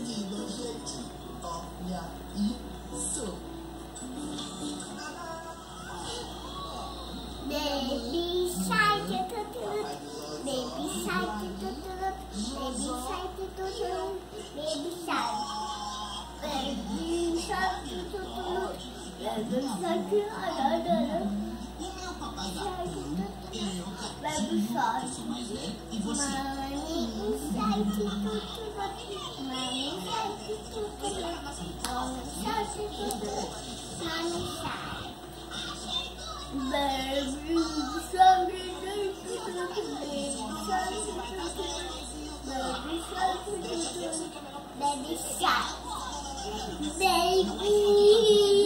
liga, gente. Olha isso. Baby Shark, eu tô tudo. Baby Shark, eu tô tudo. Baby Shark, eu tô tudo. Baby Shark. Baby Shark, eu tô tudo. Baby Shark, eu tô tudo. Baby Shark. Baby Shark. Baby. shark baby shark baby